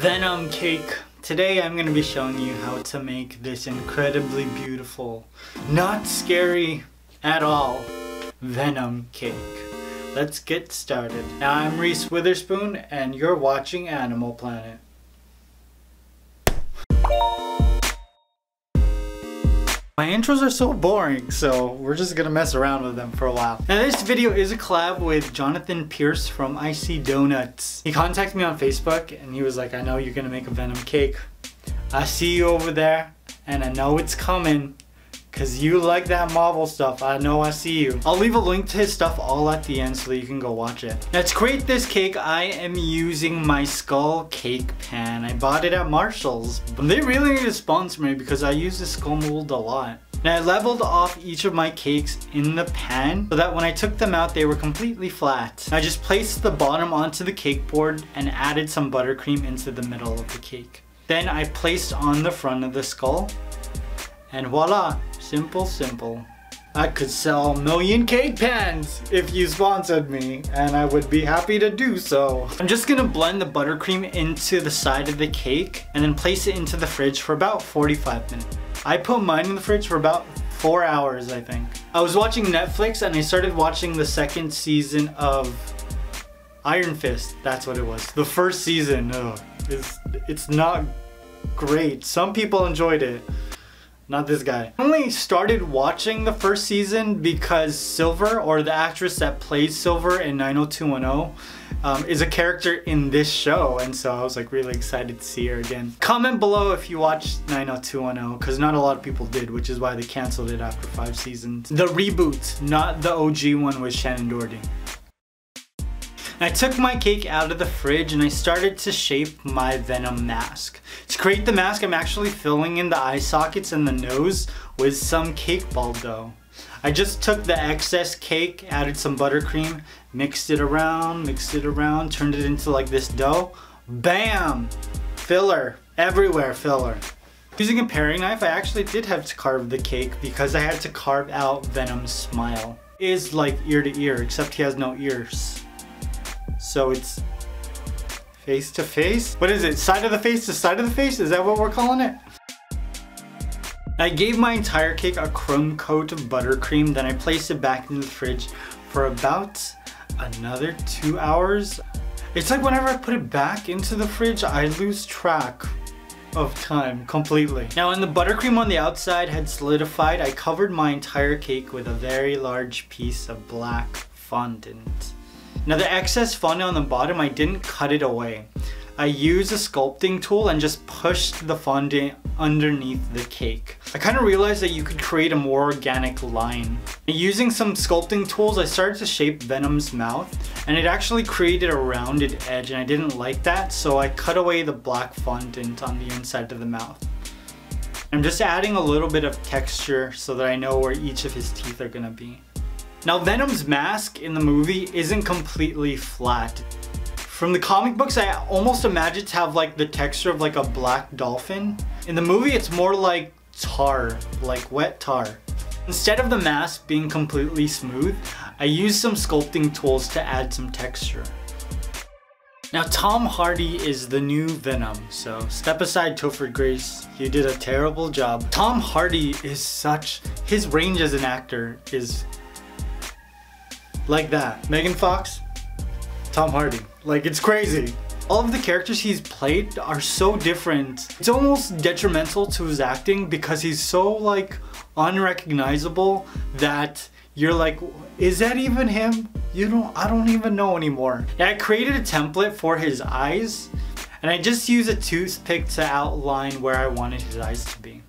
Venom um, cake. Today I'm going to be showing you how to make this incredibly beautiful, not scary at all, Venom cake. Let's get started. Now I'm Reese Witherspoon and you're watching Animal Planet. My intros are so boring, so we're just gonna mess around with them for a while. Now this video is a collab with Jonathan Pierce from EyeSea DoughNuts. He contacted me on Facebook and he was like, I know you're gonna make a Venom cake. I see you over there and I know it's coming. Cause you like that Marvel stuff, I know I see you. I'll leave a link to his stuff all at the end so that you can go watch it. Now to create this cake, I am using my Skull Cake Pan. I bought it at Marshall's. They really need to sponsor me because I use this skull mold a lot. Now I leveled off each of my cakes in the pan so that when I took them out they were completely flat. I just placed the bottom onto the cake board and added some buttercream into the middle of the cake. Then I placed on the front of the skull and voila, Simple, simple. I could sell a million cake pans if you sponsored me, and I would be happy to do so. I'm just gonna blend the buttercream into the side of the cake and then place it into the fridge for about 45 minutes. I put mine in the fridge for about four hours, I think. I was watching Netflix and I started watching the second season of Iron Fist. That's what it was. The first season, oh, it's, it's not great. Some people enjoyed it. Not this guy. I only started watching the first season because Silver, or the actress that plays Silver in 90210, um, is a character in this show and so I was like really excited to see her again. Comment below if you watched 90210 because not a lot of people did which is why they canceled it after five seasons. The reboot, not the OG one with Shannen Doherty. I took my cake out of the fridge and I started to shape my Venom mask. To create the mask, I'm actually filling in the eye sockets and the nose with some cake ball dough. I just took the excess cake, added some buttercream, mixed it around, mixed it around, turned it into like this dough. Bam! Filler. Everywhere filler. Using a paring knife, I actually did have to carve the cake because I had to carve out Venom's smile. It is like ear to ear, except he has no ears. So it's face to face. What is it? Side of the face to side of the face? Is that what we're calling it? I gave my entire cake a crumb coat of buttercream, then I placed it back in the fridge for about another two hours. It's like whenever I put it back into the fridge, I lose track of time completely. Now when the buttercream on the outside had solidified, I covered my entire cake with a very large piece of black fondant. Now the excess fondant on the bottom, I didn't cut it away. I used a sculpting tool and just pushed the fondant underneath the cake. I kind of realized that you could create a more organic line. Using some sculpting tools, I started to shape Venom's mouth and it actually created a rounded edge and I didn't like that so I cut away the black fondant on the inside of the mouth. I'm just adding a little bit of texture so that I know where each of his teeth are gonna be. Now Venom's mask in the movie isn't completely flat. From the comic books, I almost imagine to have like the texture of like a black dolphin. In the movie, it's more like tar, like wet tar. Instead of the mask being completely smooth, I used some sculpting tools to add some texture. Now Tom Hardy is the new Venom, so step aside Topher Grace, you did a terrible job. Tom Hardy is such, his range as an actor is like that. Megan Fox, Tom Hardy. Like it's crazy. All of the characters he's played are so different. It's almost detrimental to his acting because he's so like unrecognizable that you're like, is that even him? You don't, I don't even know anymore. Yeah, I created a template for his eyes and I just used a toothpick to outline where I wanted his eyes to be.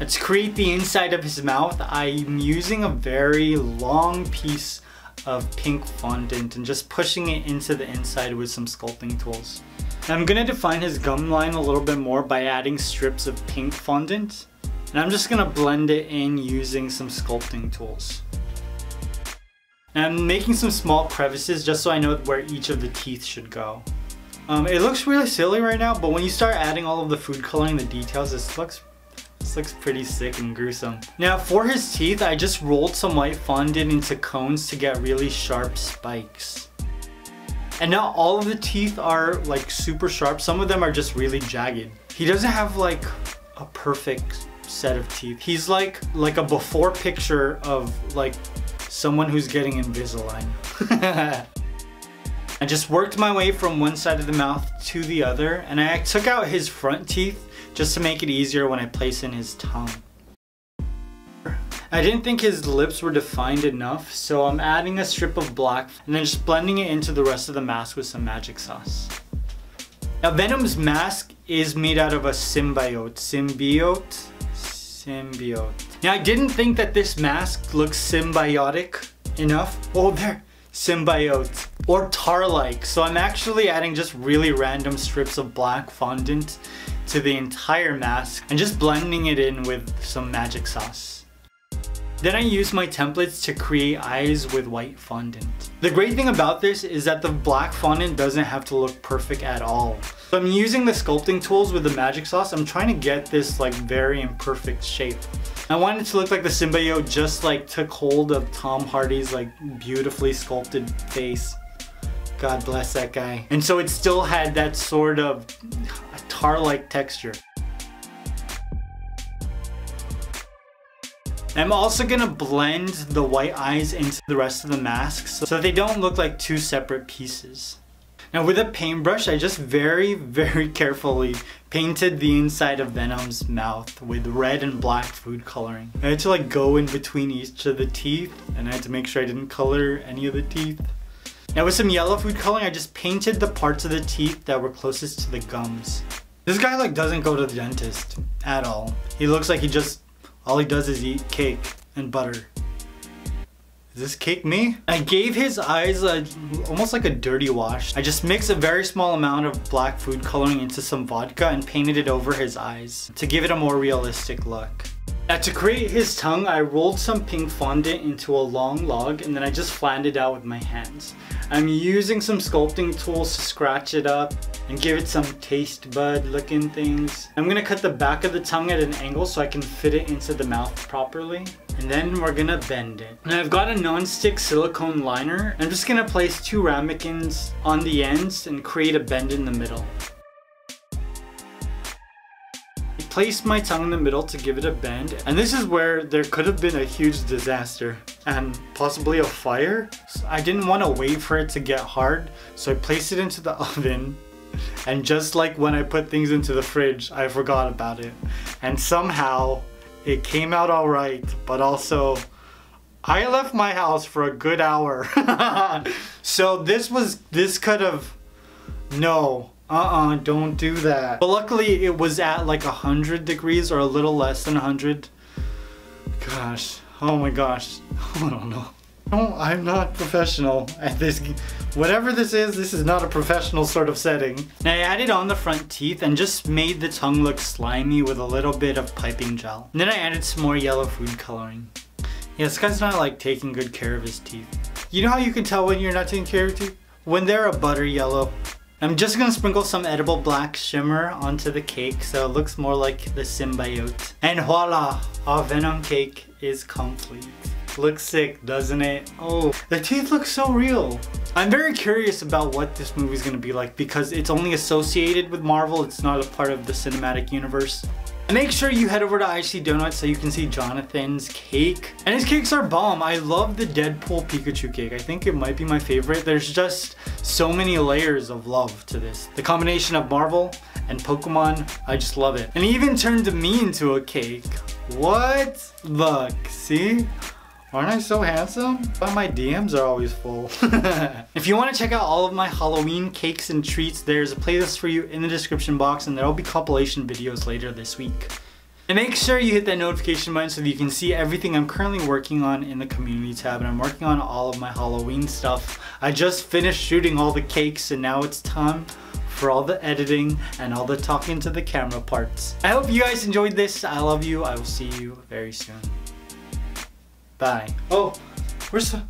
To create the inside of his mouth, I'm using a very long piece of pink fondant and just pushing it into the inside with some sculpting tools. I'm gonna define his gum line a little bit more by adding strips of pink fondant. And I'm just gonna blend it in using some sculpting tools. And I'm making some small crevices just so I know where each of the teeth should go. Um, it looks really silly right now, but when you start adding all of the food coloring, the details, this looks looks pretty sick and gruesome. Now for his teeth, I just rolled some white fondant into cones to get really sharp spikes. And not all of the teeth are like super sharp. Some of them are just really jagged. He doesn't have like a perfect set of teeth. He's like like a before picture of like someone who's getting Invisalign. I just worked my way from one side of the mouth to the other and I took out his front teeth just to make it easier when I place in his tongue. I didn't think his lips were defined enough, so I'm adding a strip of black and then just blending it into the rest of the mask with some magic sauce. Now Venom's mask is made out of a symbiote. Symbiote? Symbiote. Now I didn't think that this mask looks symbiotic enough. Oh there, symbiote. Or tar-like. So I'm actually adding just really random strips of black fondant to the entire mask and just blending it in with some magic sauce. Then I use my templates to create eyes with white fondant. The great thing about this is that the black fondant doesn't have to look perfect at all. So I'm using the sculpting tools with the magic sauce. I'm trying to get this like very imperfect shape. I wanted it to look like the symbiote just like took hold of Tom Hardy's like beautifully sculpted face. God bless that guy. And so it still had that sort of tar-like texture. I'm also gonna blend the white eyes into the rest of the mask so they don't look like two separate pieces. Now with a paintbrush, I just very, very carefully painted the inside of Venom's mouth with red and black food coloring. I had to like go in between each of the teeth and I had to make sure I didn't color any of the teeth. Now with some yellow food coloring, I just painted the parts of the teeth that were closest to the gums. This guy like doesn't go to the dentist at all. He looks like he just all he does is eat cake and butter. Is this cake me? I gave his eyes a, almost like a dirty wash. I just mixed a very small amount of black food coloring into some vodka and painted it over his eyes to give it a more realistic look. Now to create his tongue, I rolled some pink fondant into a long log and then I just flanned it out with my hands. I'm using some sculpting tools to scratch it up and give it some taste bud looking things. I'm gonna cut the back of the tongue at an angle so I can fit it into the mouth properly. And then we're gonna bend it. And I've got a non-stick silicone liner. I'm just gonna place two ramekins on the ends and create a bend in the middle placed my tongue in the middle to give it a bend. And this is where there could have been a huge disaster and possibly a fire. So I didn't want to wait for it to get hard. So I placed it into the oven. And just like when I put things into the fridge, I forgot about it. And somehow it came out all right, but also I left my house for a good hour. so this was, this could have, no, uh-uh, don't do that. But luckily it was at like 100 degrees or a little less than 100. Gosh, oh my gosh, I don't know. No, I'm not professional at this. Whatever this is, this is not a professional sort of setting. Now I added on the front teeth and just made the tongue look slimy with a little bit of piping gel. And then I added some more yellow food coloring. Yeah, this guy's not like taking good care of his teeth. You know how you can tell when you're not taking care of your teeth? When they're a butter yellow. I'm just gonna sprinkle some edible black shimmer onto the cake so it looks more like the symbiote. And voila, our venom cake is complete. Looks sick, doesn't it? Oh, the teeth look so real. I'm very curious about what this movie is gonna be like because it's only associated with Marvel, it's not a part of the cinematic universe. Make sure you head over to EyeSea DoughNuts so you can see Jonathan's cake. And his cakes are bomb. I love the Deadpool Pikachu cake. I think it might be my favorite. There's just so many layers of love to this. The combination of Marvel and Pokemon, I just love it. And he even turned me into a cake. What? Look, see? Aren't I so handsome? But my DMs are always full. if you want to check out all of my Halloween cakes and treats, there's a playlist for you in the description box and there'll be compilation videos later this week. And make sure you hit that notification button so that you can see everything I'm currently working on in the community tab and I'm working on all of my Halloween stuff. I just finished shooting all the cakes and now it's time for all the editing and all the talking to the camera parts. I hope you guys enjoyed this. I love you. I will see you very soon. Bye. Oh, where's the...